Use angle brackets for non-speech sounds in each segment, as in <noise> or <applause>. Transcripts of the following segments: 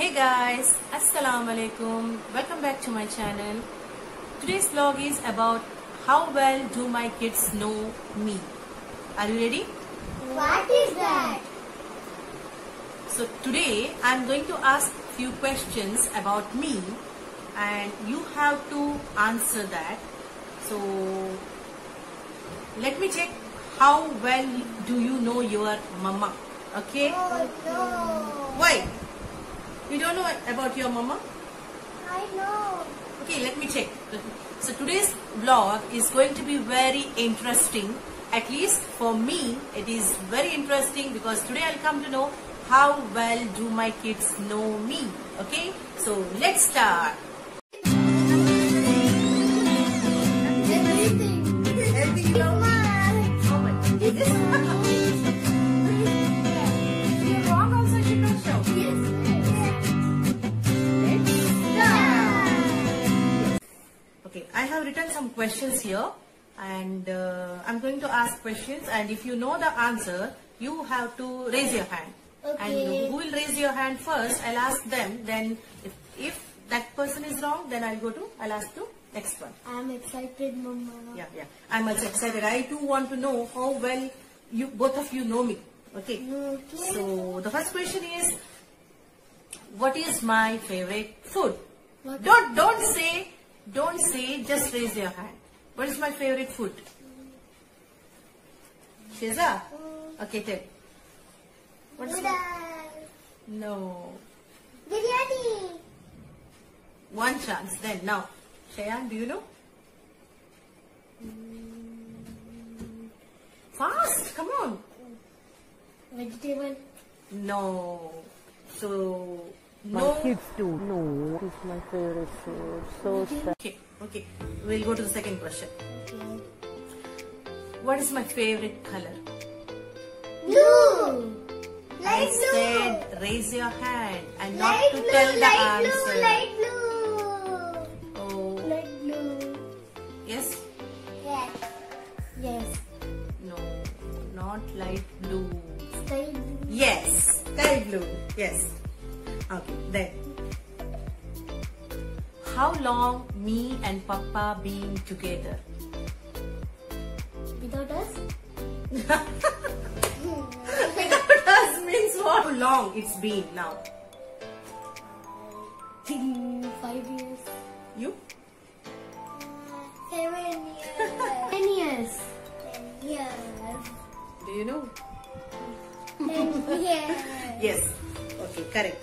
Hey guys, Assalamu alaikum. Welcome back to my channel. Today's vlog is about how well do my kids know me. Are you ready? What is that? So today I'm going to ask few questions about me and you have to answer that. So let me check how well do you know your mama. Okay? Oh no. Why? You don't know about your mama? I know. Okay, let me check. So today's vlog is going to be very interesting. At least for me, it is very interesting because today I'll come to know how well do my kids know me. Okay, so let's start. Some questions here and uh, I'm going to ask questions and if you know the answer, you have to raise your hand. Okay. And who will raise your hand first, I'll ask them. Then if, if that person is wrong, then I'll go to, I'll ask to next one. I'm excited, Mama. Yeah, yeah. I'm also excited. I too want to know how well you, both of you know me. Okay. Okay. So the first question is, what is my favorite food? What- Don't don't say don't say. Just raise your hand. What is my favorite food? Sheza. Okay, tell. What's my, no Biryani. one chance? Then now, Shayan, do you know? Fast, come on. Vegetable. No. So My no. kids do. No, it's my favorite food. So sad. Okay, okay. We'll go to the second question. Okay. What is my favorite color? Blue. I Light blue. said raise your hand and not Light to blue. tell the Light answer. blue. Light blue. Oh, Light blue. yes? Yes. Yes. No, not light blue. Sky blue. Yes, sky blue. Yes. Okay, then. How long me and Papa been together? Without us? Without us means what? How long it's been now? Five years. You? Uh, seven years. <laughs> Ten years. Ten years. Do you know? Ten years. Yes. Okay, correct.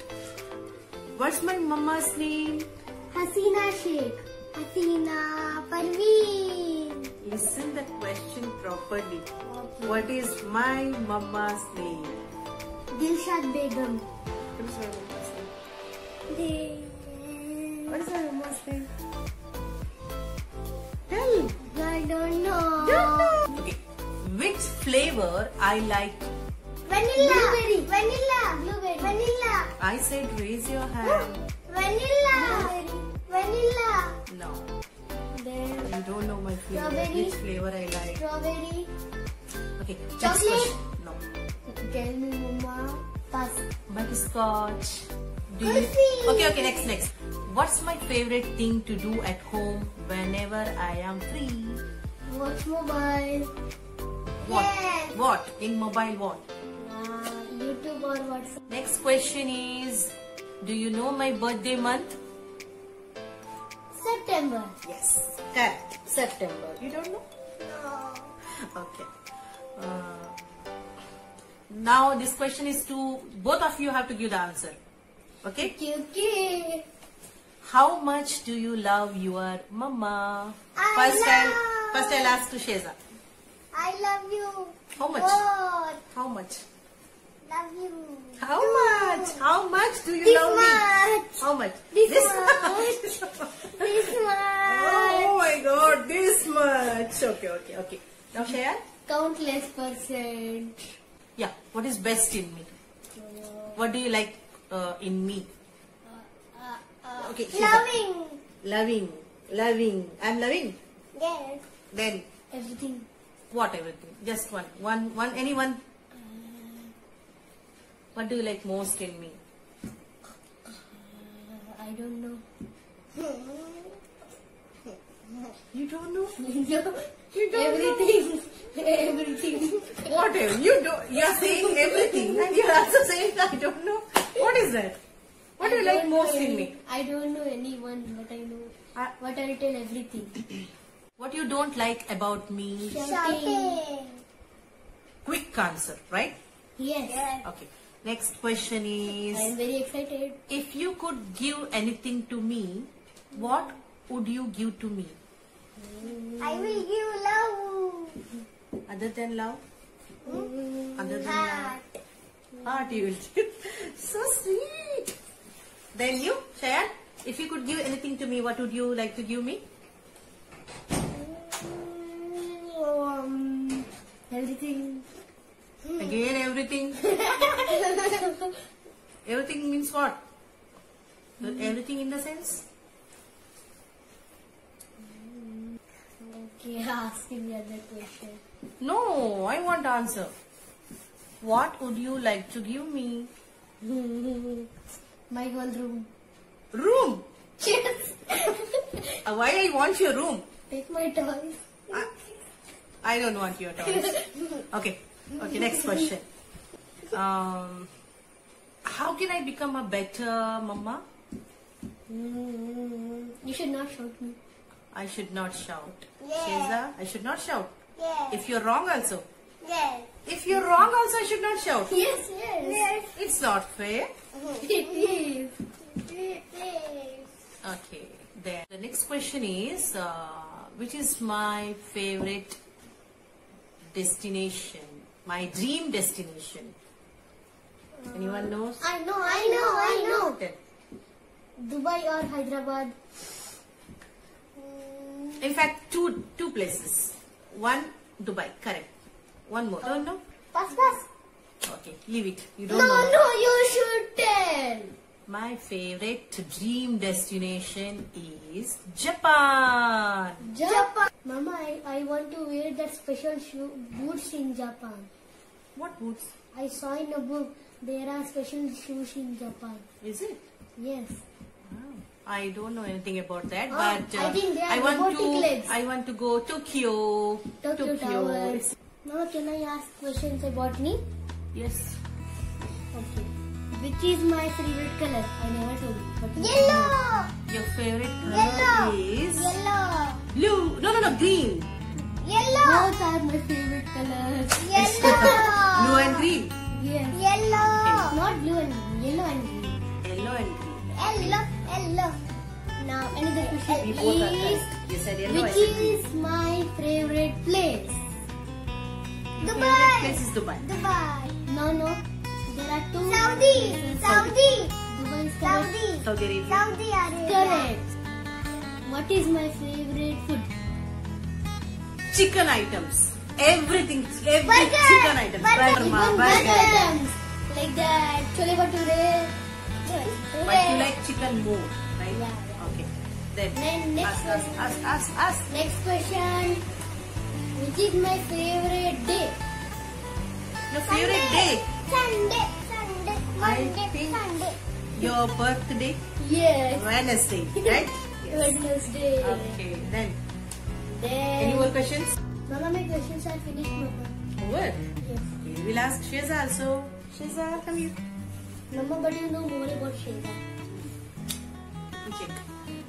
What's my mama's name? Haseena Sheikh. Haseena Parveen. Listen the question properly. What is my mama's name? Dilshad Begum. What is my mama's name? What is my mama's name? Tell. I don't know. Don't know. Okay. Which flavor I like? Vanilla. Blueberry. Vanilla. Blueberry. Vanilla. I said raise your hand. Vanilla. Blueberry. Vanilla. No. Then You don't know my flavor. Strawberry. Which flavor I like? strawberry. Okay. next Chocolate. question. No. Tell me, Mama. Pass. Butterscotch. Do you? Kulfi. Okay, okay, next, next. What's my favorite thing to do at home whenever I am free? Watch mobile. What? Yes. What? In mobile what? Uh, YouTube or WhatsApp. Next question is, do you know my birthday month? September. Yes. Correct. September. You don't know? No. Okay. Uh, now this question is to, both of you have to give the answer. Okay? Okay. How much do you love your mama? I First I'll, love- first I'll ask to Sheza. I love you. How much? God. How much? Love you. How much? How much do you This love me? much. How much? This much. <laughs> This much. oh my god, this much. Okay, okay, okay. Now Shayan? Countless percent. Yeah, what is best in me? What do you like uh, in me? Uh, uh, Okay, Loving. Loving, loving. I'm loving. Yes. Then Everything. what everything? Just one, one, one. Anyone? What do you like most in me? Uh, I don't know. You don't know? <laughs> you don't everything. everything. Whatever. You don't you're saying everything and <laughs> you're also saying I don't know. What is that? What do you like most know in me? I don't know anyone, but I know. I- But I'll tell everything. What you don't like about me? Shouting. Quick answer, right? Yes. Okay. Next question is. I am very excited. if you could give anything to me, what would you give to me? I will give love. Other than love? Other than Heart. love? Heart you will give. <laughs> so sweet. Then you, Shayan, if you could give anything to me, what would you like to give me? Um, everything. Again everything. <laughs> everything means what? Everything in the sense? Okay, ask me other question. No, I want answer. What would you like to give me? <laughs> My whole room. Room. Yes. Uh, Why I want your room? Take my toys. I, I don't want your toys. <laughs> Okay. Okay, next question. Um, how can I become a better mama? You should not shout me. I should not shout. Yeah. Sheza, I should not shout. Yes. If you're wrong also. Yes. If you're wrong also, I should not shout. Yes, yes. Yes. It's not fair. It is. It is. Okay. Then the next question is, uh, which is my favorite destination? My dream destination. Anyone um, knows? I know, I know, I know. Tell. Dubai or Hyderabad? Mm. In fact, two two places. One Dubai, correct. One more. Don't know? Pass, pass. Okay, leave it. You don't No, know. no, you should tell. My favorite dream destination is Japan. Japan. Mama, I, I want to wear that special shoe boots in Japan. What boots? I saw in a book there are special shoes in Japan. Is it? Yes. Wow. I don't know anything about that, Oh, but I think they uh, are I want to. legs. I want to go Tokyo. Tokyo Tower. It's- Now can I ask questions about me? Yes. Okay. Which is my favorite color? I never told you. But Yellow. Your favorite color Yellow. is Yellow. blue. No, no, no, green. Yellow. Both are my favorite colors. <laughs> blue and green. Yes. Yellow. Not blue and green. Yellow and green. Yellow and green. Yellow. Yellow. Now another We question both are is. You said yellow. Which said green. is my favorite place? Your favorite place is Dubai. Dubai. No, no. There are two. Saudi. Saudi. Dubai is correct. Saudi. Saudi Arabia. Saudi Arabia. Correct. What is my favorite food? Chicken items. Everything. Every Burger. chicken items. Burger. Burger. items like that. Chole bhature. But you like chicken more, right? Yeah, yeah. Okay. Then Then next ask, ask, ask, ask, ask. Next question. Which is my favorite day? Your favorite day. Sunday. Sunday. Monday. Sunday. Your birthday. Yes. Wednesday, right? <laughs> Wednesday. Okay. Then Then. any more questions? Mama, my questions are finished, Mama. Over. Oh, yes. Okay, we'll ask Sheza also. Sheza, come here. Mama, but you know more about Sheza. Check.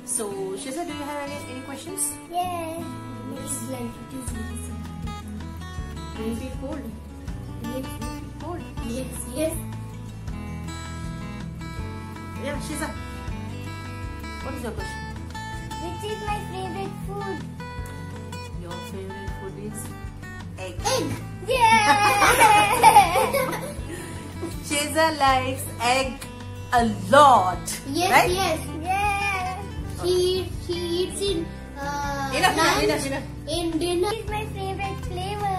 So, Sheza, do you have any, any questions? Yes. Next blanket is easy. Do you feel cold? Yes. Cold. Yes. Yes. Yeah, Sheza. What is your question? Which is my favorite food? Your favorite food is egg. Egg. Yeah. <laughs> Sheza likes egg a lot. Yes. right? Yes. yeah. She she eats in uh, Enough, lunch, enough, enough. in dinner. Is my favorite flavor?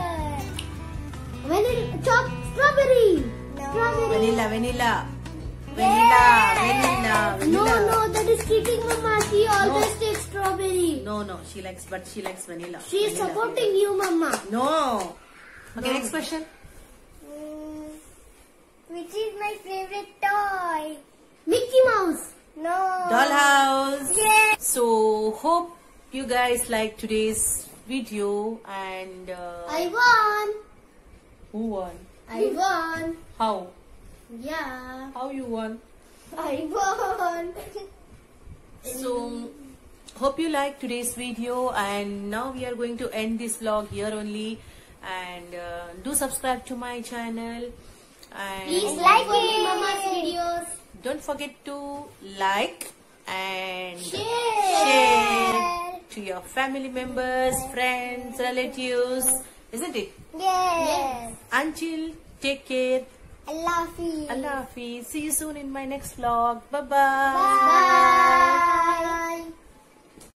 Vanilla chop strawberry. No. Strawberry. Vanilla, vanilla. Vanilla, vanilla, No, vanilla. no, that is cheating, Mama. She always takes strawberry. No, no, she likes, but she likes vanilla. She is Vanilla, supporting you, Mama. No. Okay, No. next question. Mm, which is my favorite toy? Mickey Mouse. No. Dollhouse. Yeah. So, hope you guys like today's video and uh, I won. who won? I won. How? Yeah. How you won? I won. So, hope you like today's video and now we are going to end this vlog here only and uh, do subscribe to my channel and Please like it. Mama's videos. don't forget to like and Share. share to your family members, friends, relatives, isn't it? Yes. Until take care. Allah Hafiz. Allah Hafiz. See you soon in my next vlog. Bye bye. Bye.